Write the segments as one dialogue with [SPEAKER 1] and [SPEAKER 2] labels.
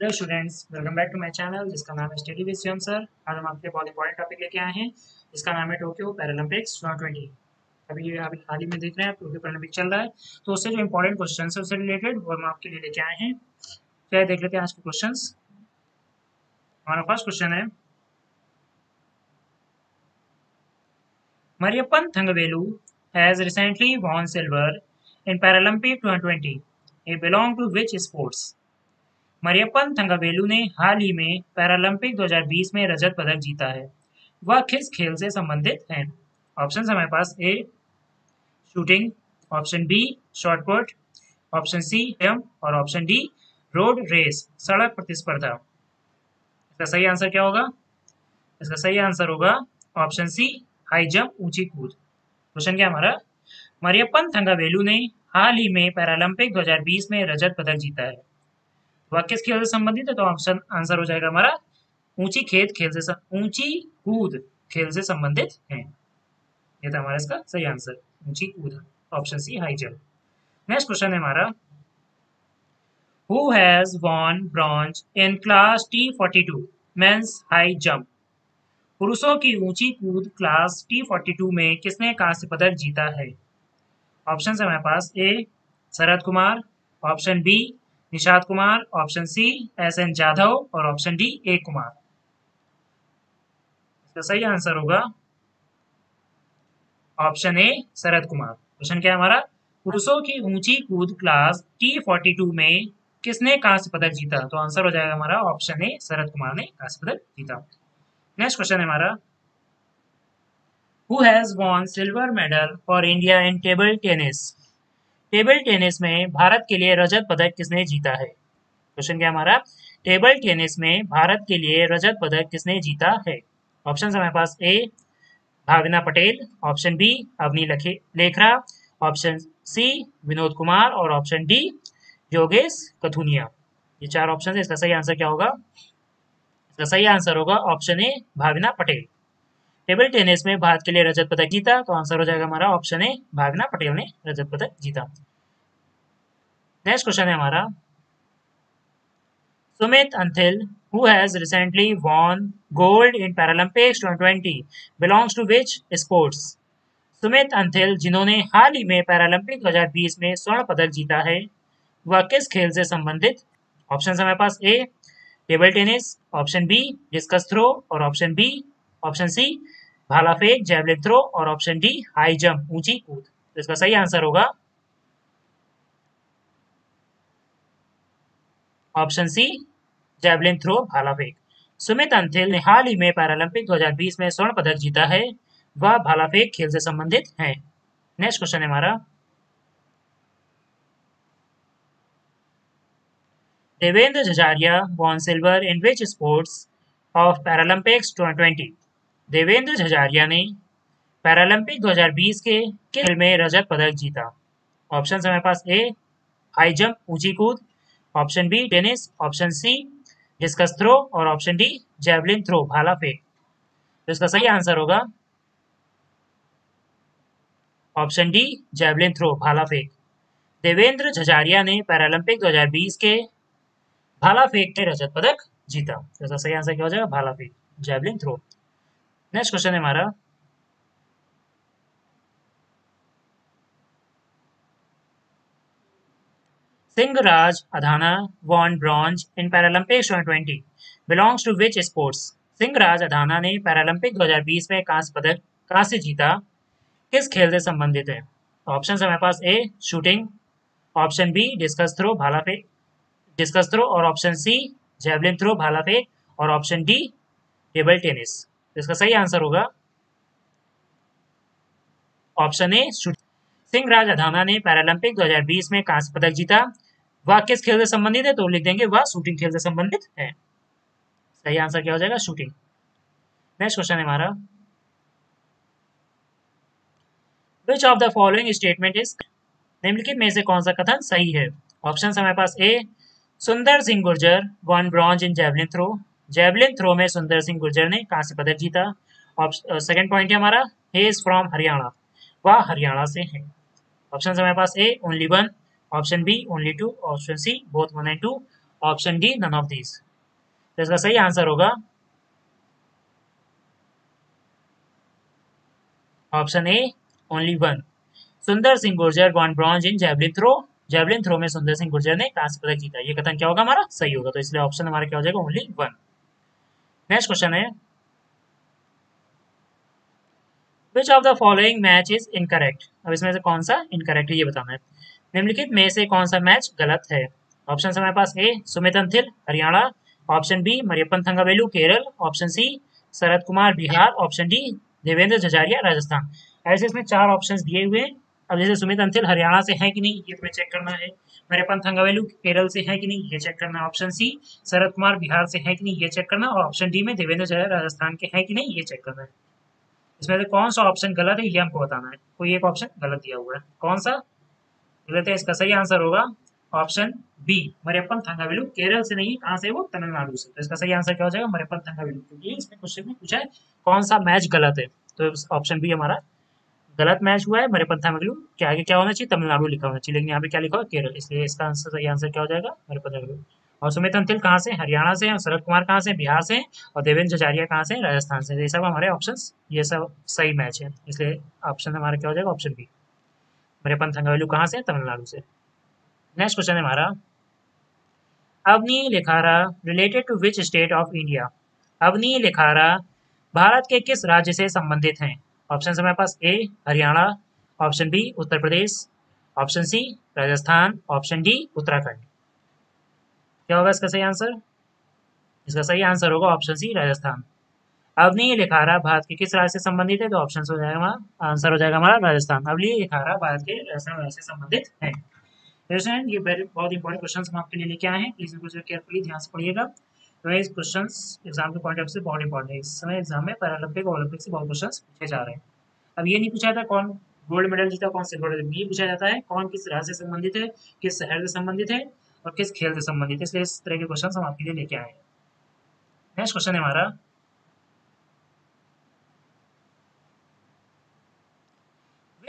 [SPEAKER 1] Hello students welcome back to my channel जिसका नाम है स्टडी विद स्वयं सर आज हम आपके बहुत इंपॉर्टेंट टॉपिक लेके आए हैं। जिसका नाम है टोक्यो पैरालंपिक्स ट्वेंटी अभी अभी हाल ही में देख रहे हैं टोक्यो पैरालंपिक चल रहा है। तो उससे जो इंपॉर्टेंट क्वेश्चन है, उससे रिलेटेड वो हम आपके लिए लेके आए हैं। क्या देख लेते हैं आज के क्वेश्चन हमारा फ़र्स्ट क्वेश्चन है Mariappan Thangavelu has recently won silver in Paralympic 2020. It belong to which sports? Mariappan Thangavelu ने हाल ही में पैरालंपिक 2020 में रजत पदक जीता है। वह किस खेल से संबंधित है? ऑप्शन हमारे पास A, shooting, option B shot put option C jump और ऑप्शन डी, रोड रेस, सड़क प्रतिस्पर्धा। इसका सही आंसर क्या होगा? इसका सही आंसर होगा ऑप्शन सी, हाई जंप, ऊँची कूद। क्वेश्चन क्या हमारा? मरियप्पन थंगावेलू ने हाल ही में पैरालंपिक 2020 में रजत पदक जीता है। किस खेल से संबंधित है तो ऑप्शन आंसर हो जाएगा हमारा, ऊँची खेत खेल से ऊँची कूद खेल से संबंधित है। ये था हमारा इसका सही आंसर ऊँची कूद option C high jump next question है हमारा who has won bronze in class T forty two men's high jump पुरुषों की ऊँची कूद क्लास टी फोर्टी टू में किसने कांस्य पदक जीता है? ऑप्शन है हमारे पास A Sharad Kumar option B Nishad Kumar option C S N Jadhav और ऑप्शन डी ए कुमार। इसका सही आंसर होगा option A Sharad Kumar. Question क्या है हमारा? पुरुषों की ऊँची कूद क्लास टी फोर्टी टू में किसने कांस्य पदक जीता? तो आंसर हो जाएगा हमारा ऑप्शन ए शरद कुमार ने कांस्य पदक जीता। नेक्स्ट क्वेश्चन है हमारा। Who has won silver medal for India in table tennis table tennis में भारत के लिए रजत पदक किसने जीता है? क्वेश्चन क्या हमारा? टेबल टेनिस में भारत के लिए रजत पदक किसने जीता है? ऑप्शन हमारे पास A Bhavna Patel option B Avani Lekhara option C Vinod Kumar और ऑप्शन डी योगेश कथुनिया। ये चार ऑप्शन है, इसका सही आंसर क्या होगा? इसका सही आंसर होगा option A Bhavna Patel. Table tennis में भारत के लिए रजत पदक जीता तो आंसर हो जाएगा हमारा ऑप्शन ए भावना पटेल ने रजत पदक जीता। नेक्स्ट क्वेश्चन है हमारा। Sumit अंथिल who has recently won gold in Paralympics 2020 belongs to which sports? Sumit अंथिल जिन्होंने हाल ही में पैरालंपिक 2020 में स्वर्ण पदक जीता है, वह किस खेल से संबंधित? ऑप्शन हमारे पास A table tennis option B discus throw और ऑप्शन बी ऑप्शन सी भाला फेंक जैवलिन थ्रो और ऑप्शन डी हाई जंप ऊँची कूद। तो इसका सही आंसर होगा ऑप्शन सी, जैवलिन थ्रो, भाला फेंक। सुमित अंथिल ने हाल ही में पैरालंपिक 2020 में स्वर्ण पदक जीता है। वह भाला फेंक खेल से संबंधित है। नेक्स्ट क्वेश्चन है हमारा। Devendra Jhajharia won silver in which sports of Paralympics 2020 Devendra Jhajharia ने पैरालंपिक 2020 के खेल में रजत पदक जीता। ऑप्शन हमारे पास ए हाई जंप ऊँची कूद option B tennis option C discus throw और ऑप्शन डी जेवलिन थ्रो भाला फेंक। तो इसका सही आंसर होगा। ऑप्शन डी जेवलिन थ्रो भाला फेंक। देवेंद्र झजारिया ने पैरालंपिक 2020 के भाला फेंक में रजत पदक जीता। तो इसका सही आंसर क्या हो जाएगा? भाला फेंक जेवलिन थ्रो नेक्स्ट क्वेश्चन है हमारा। Singhraj Adhana won bronze in Paralympics 2020 belongs to which sports Singhraj Adhana ने पैरालंपिक 2020 में कांस्य पदक कहाँ से जीता। किस खेल से संबंधित है? ऑप्शन हमारे पास A shooting option B discus throw भाला फेंक। डिस्कस थ्रो और ऑप्शन सी जेवलिन थ्रो भाला फेंक। और ऑप्शन डी टेबल टेनिस इसका सही आंसर होगा। ऑप्शन ए सिंह राज अधाना ने पैरालंपिक 2020 में कांस्य पदक जीता। वह, किस खेल से संबंधित है? तो लिख देंगे वह शूटिंग खेल से संबंधित है। सही आंसर क्या हो जाएगा? शूटिंग नेक्स्ट क्वेश्चन है हमारा। Which of the following statement is निम्नलिखित में से कौन सा कथन सही है? ऑप्शन हमारे पास A Sundar Singh Gurjar won bronze in javelin throw javelin throw में सुंदर सिंह गुर्जर ने कांस्य पदक जीता? सेकंड पॉइंट है हमारा। हे इज़ फ्रॉम हरियाणा वह, हरियाणा से है। ऑप्शन हमारे पास A only one option B only two option C both one and two option D none of these तो इसका सही आंसर होगा। Option A only one Sundar Singh Gurjar won bronze in javelin throw javelin throw में सुंदर सिंह गुर्जर ने कांस्य पदक जीता ये कथन क्या होगा हमारा? सही होगा। तो इसलिए ऑप्शन हमारा क्या हो जाएगा? ओनली वन नेक्स्ट क्वेश्चन है। Which of the following match is incorrect अब इसमें से कौन सा इनकरेक्ट है, ये बताना है। निम्नलिखित में से कौन सा मैच गलत है? ऑप्शन हमारे पास A Sumit Antil Haryana. Option B Mariappan Thangavelu, Kerala. Option C Sharad Kumar, Bihar. Option D Devendra Jhajharia, Rajasthan. ऐसे इसमें चार ऑप्शन दिए हुए हैं। अब जैसे सुमित अंथिल हरियाणा से है कि नहीं, ये तुम्हें चेक करना है। मरियप्पन थंगावेलू, केरल से है कि नहीं, ये चेक करना ऑप्शन सी शरद कुमार, बिहार से है कि नहीं, ये चेक करना और ऑप्शन डी में देवेंद्र झजारिया, राजस्थान के हैं कि नहीं, ये चेक करना है। इसमें से कौन सा ऑप्शन गलत है, ये हमको बताना है। कोई एक ऑप्शन गलत दिया हुआ है। कौन सा? गलत हैं, इसका सही आंसर होगा ऑप्शन बी मरियप्पन थंगावेलू केरल से नहीं, कहाँ से वो? तमिलनाडु से। तो इसका सही आंसर क्या हो जाएगा? मरियप्पन थंगावेलू क्योंकि इसमें क्वेश्चन में पूछा है, कौन सा मैच गलत है? तो ऑप्शन बी हमारा, गलत मैच हुआ है मरियप्पन थंगावेलू क्या आगे क्या होना चाहिए? तमिलनाडु लिखा होना चाहिए। लेकिन यहाँ पे क्या लिखा हुआ? केरल। इसलिए इसका आंसर सही आंसर क्या हो जाएगा? मरियप्पन थंगावेलू और सुमित अंतिल कहाँ से हरियाणा से और शरद कुमार कहाँ से बिहार से और देवेंद्र जजारिया कहाँ से राजस्थान से ये सब हमारे ऑप्शन ये सब सही मैच है। इसलिए ऑप्शन हमारा क्या हो जाएगा? ऑप्शन बी मरियप्पन थंगावेलू कहाँ से? तमिलनाडु से। नेक्स्ट क्वेश्चन है हमारा। Avani Lekhara related to which state of India Avani Lekhara, Bharat के किस राज्य से संबंधित हैं? ऑप्शन हमारे पास A Haryana. Option B Uttar Pradesh. Option C Rajasthan. Option D Uttarakhand. क्या होगा इसका सही आंसर इसका सही आंसर होगा ऑप्शन सी राजस्थान। अवनी लिखारा भारत के किस राज्य से संबंधित है? तो ऑप्शन हो जाएगा हमारा आंसर हो जाएगा हमारा राजस्थान। अवनी लिखारा भारत के राजस्थान राज्य से संबंधित है। ये बहुत इंपॉर्टेंट क्वेश्चन हम आपके लिए लेके आए हैं। प्लीज़ इनको केयरफुली ध्यान से पढ़िएगा। इस क्वेश्चन एग्ज़ाम के पॉइंट ऑफ़ से बहुत इंपॉर्टेंट है। इस समय एग्ज़ाम में पैरालंपिक और ओलंपिक से बहुत क्वेश्चन पूछे जा रहे हैं। अब ये नहीं पूछा जाता कौन गोल्ड मेडल जीता, कौन सिल्वर मेडल ये पूछा जाता है कौन किस राज्य से संबंधित है, किस शहर से संबंधित है और किस खेल से संबंधित है। इसलिए इस तरह के क्वेश्चन हम आपके लिए लेके आए हैं। नेक्स्ट क्वेश्चन है हमारा।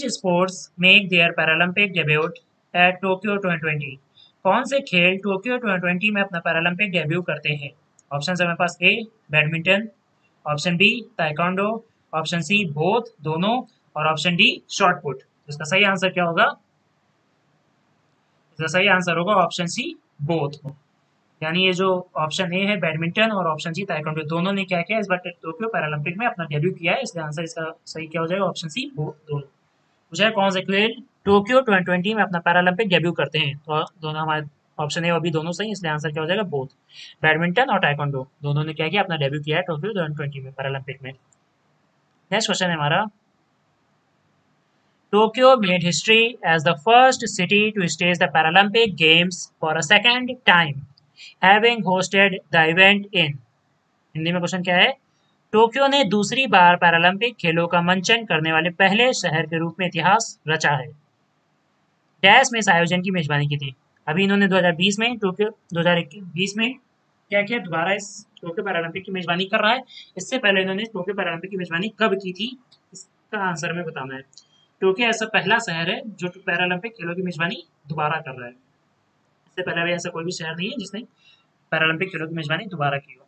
[SPEAKER 1] Which sports make their Paralympic debut at Tokyo 2020 कौन से खेल टोक्यो 2020 में अपना पैरालंपिक डेब्यू करते हैं? ऑप्शन है मेरे पास A badminton option B taekwondo option C both दोनों. और ऑप्शन डी शॉर्ट पुट इसका सही आंसर क्या होगा? इसका सही आंसर होगा ऑप्शन सी बोथ यानी ये जो ऑप्शन ए है बैडमिंटन और ऑप्शन सी ताइकांडो दोनों ने क्या किया? इस बार टोक्यो पैरालंपिक में अपना डेब्यू किया है। इसलिए आंसर इसका सही क्या हो जाएगा? ऑप्शन सी बोथ दोनों. कौन से खेल टोक्यो ट्वेंटी में अपना पैरालंपिक डेब्यू करते हैं? तो दोनों हमारे ऑप्शन है अभी दोनों सही इसलिए आंसर क्या हो जाएगा? बोथ बैडमिंटन और टाइकोंडो दोनों ने क्या किया? अपना डेब्यू किया है टोक्यो ट्वेंटी में पैरालंपिक में. नेक्स्ट क्वेश्चन है हमारा. Tokyo made history as the first city to stage the Paralympic games for a second time having hosted the event in Hindi में क्वेश्चन क्या है? टोक्यो ने दूसरी बार पैरालंपिक खेलों का मंचन करने वाले पहले शहर के रूप में इतिहास रचा है। डैश में इस आयोजन की मेजबानी की थी। अभी इन्होंने 2020 में टोक्यो 2020 में क्या किया दोबारा इस टोक्यो पैरालंपिक की मेजबानी कर रहा है। इससे पहले इन्होंने टोक्यो पैरालंपिक की मेजबानी कब की थी, इसका आंसर में बताना है। टोक्यो ऐसा पहला शहर है जो पैरालंपिक खेलों की मेजबानी दोबारा कर रहा है। इससे पहले भी ऐसा कोई भी शहर नहीं है जिसने पैरालंपिक खेलों की मेजबानी दोबारा की हो।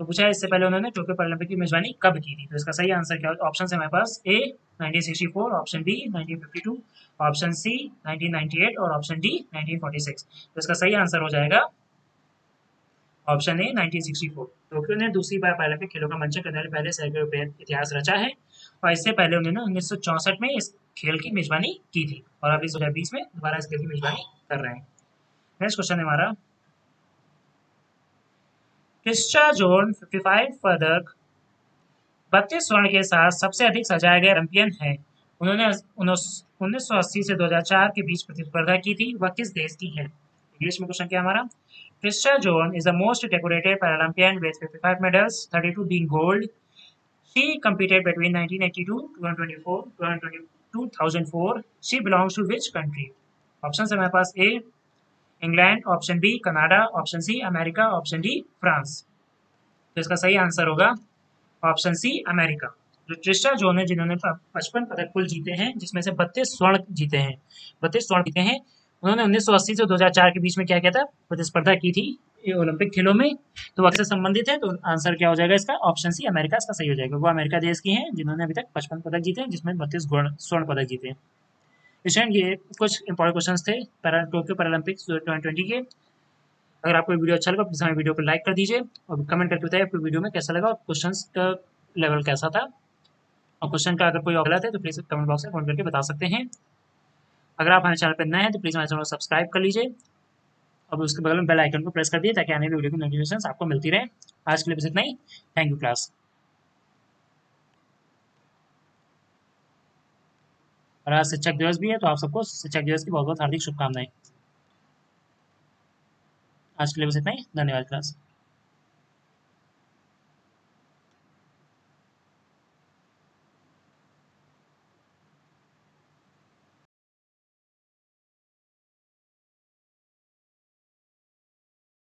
[SPEAKER 1] तो पूछा इससे पहले उन्होंने टोक्यो पैरालंपिक की मेजबानी कब की थी? तो इसका सही आंसर क्या ऑप्शन है हमारे पास A 1964 option B 1952 option C 1998 और ऑप्शन डी 1946 तो इसका सही आंसर हो जाएगा ऑप्शन ए 1964 टोक्यो ने दूसरी बार पैरालंपिक खेलों का मंचन करने वाले पहले के इतिहास रचा है और इससे पहले उन्होंने उन्नीस में इस खेल की मेजबानी की थी और अभी दो में दोबारा इस खेल की मेजबानी कर रहे हैं। नेक्स्ट क्वेश्चन है हमारा। क्रिस्टा जोन 55 पदक बत्तीस स्वर्ण के साथ सबसे अधिक सजाए गए ओलंपियन है। उन्होंने उन्नीस सौ अस्सी से 2004 के बीच प्रतिस्पर्धा की थी। वह किस देश की है? इंग्लिश में क्वेश्चन क्या हमारा? Christa Zorn is the most decorated Paralympian with 55 medals 32 being gold she competed between 1982 2024 2004 she belongs to country? Option है हमारे पास A England option B Canada option C America option D France तो इसका सही answer होगा option C America जो ट्रिस्टा zone है जिन्होंने पचपन पदक कुल जीते हैं, जिसमें से बत्तीस स्वर्ण जीते हैं, बत्तीस स्वर्ण जीते हैं, उन्होंने 1980 से 2004 के बीच में क्या किया था? प्रतिस्पर्धा की थी ओलंपिक खेलों में। तो वक्त से संबंधित है तो आंसर क्या हो जाएगा इसका? ऑप्शन सी अमेरिका इसका सही हो जाएगा। वो अमेरिका देश की हैं, जिन्होंने अभी तक पचपन पदक जीते हैं, जिसमें बत्तीस स्वर्ण पदक जीते हैं। ये कुछ इंपॉर्टेंट क्वेश्चन थे पैरा टोक्यो पैरालंपिक्स ट्वेंटी के। अगर आपको वीडियो अच्छा लगा हमें वीडियो को लाइक कर दीजिए और कमेंट करके बताइए आपको वीडियो में कैसा लगा और क्वेश्चन का लेवल कैसा था। और क्वेश्चन का अगर कोई गलत है तो प्लीज़ कमेंट बॉक्स में कमेंट करके बता सकते हैं। अगर आप हमारे चैनल पर नए हैं तो प्लीज़ हमारे चैनल को सब्सक्राइब कर लीजिए। और उसके बगल में बेल आइकन को प्रेस कर दिए ताकि आने वाली वीडियो की नोटिफिकेशन आपको मिलती रहे। आज के लिए बस इतना ही। थैंक यू क्लास और आज शिक्षक दिवस भी है तो आप सबको शिक्षक दिवस की बहुत बहुत हार्दिक शुभकामनाएँ। आज के लिए बस इतना ही। धन्यवाद क्लास।